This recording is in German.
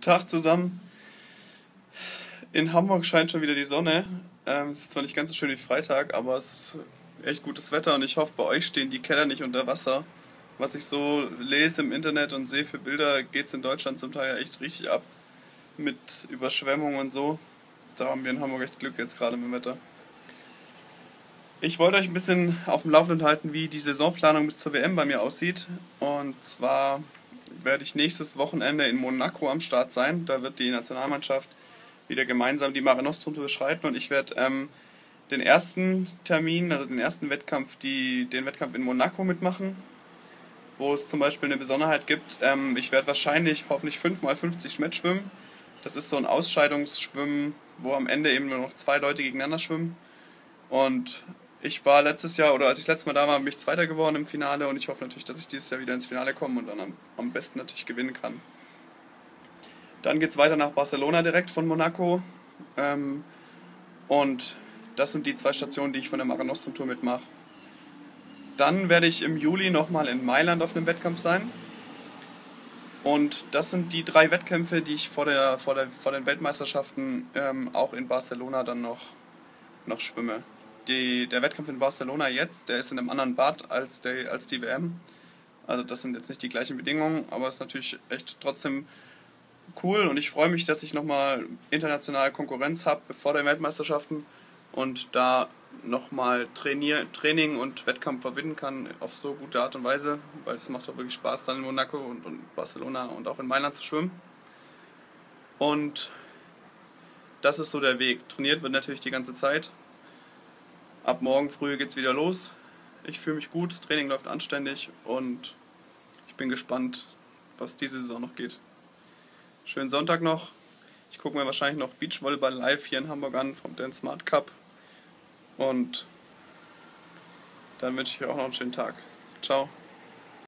Tag zusammen. In Hamburg scheint schon wieder die Sonne. Ähm, es ist zwar nicht ganz so schön wie Freitag, aber es ist echt gutes Wetter und ich hoffe, bei euch stehen die Keller nicht unter Wasser. Was ich so lese im Internet und sehe für Bilder, geht es in Deutschland zum Teil echt richtig ab. Mit Überschwemmungen und so. Da haben wir in Hamburg echt Glück jetzt gerade mit dem Wetter. Ich wollte euch ein bisschen auf dem Laufenden halten, wie die Saisonplanung bis zur WM bei mir aussieht. Und zwar werde ich nächstes Wochenende in Monaco am Start sein. Da wird die Nationalmannschaft wieder gemeinsam die Mare Nostrum beschreiten und ich werde ähm, den ersten Termin, also den ersten Wettkampf, die, den Wettkampf in Monaco mitmachen, wo es zum Beispiel eine Besonderheit gibt. Ähm, ich werde wahrscheinlich hoffentlich 5x50 Schmett schwimmen. Das ist so ein Ausscheidungsschwimmen, wo am Ende eben nur noch zwei Leute gegeneinander schwimmen. Und ich war letztes Jahr, oder als ich das letzte Mal da war, bin ich Zweiter geworden im Finale und ich hoffe natürlich, dass ich dieses Jahr wieder ins Finale komme und dann am, am besten natürlich gewinnen kann. Dann geht es weiter nach Barcelona direkt von Monaco. Ähm, und das sind die zwei Stationen, die ich von der Mare Nostrum Tour mitmache. Dann werde ich im Juli nochmal in Mailand auf einem Wettkampf sein. Und das sind die drei Wettkämpfe, die ich vor, der, vor, der, vor den Weltmeisterschaften ähm, auch in Barcelona dann noch, noch schwimme. Die, der Wettkampf in Barcelona jetzt, der ist in einem anderen Bad als, der, als die WM. Also das sind jetzt nicht die gleichen Bedingungen, aber es ist natürlich echt trotzdem cool und ich freue mich, dass ich nochmal international Konkurrenz habe vor den Weltmeisterschaften und da nochmal Training und Wettkampf verbinden kann auf so gute Art und Weise, weil es macht auch wirklich Spaß dann in Monaco und, und Barcelona und auch in Mailand zu schwimmen. Und das ist so der Weg. Trainiert wird natürlich die ganze Zeit. Ab morgen früh geht es wieder los. Ich fühle mich gut, das Training läuft anständig und ich bin gespannt, was diese Saison noch geht. Schönen Sonntag noch. Ich gucke mir wahrscheinlich noch Beachvolleyball live hier in Hamburg an vom Dan Smart Cup. Und dann wünsche ich euch auch noch einen schönen Tag. Ciao.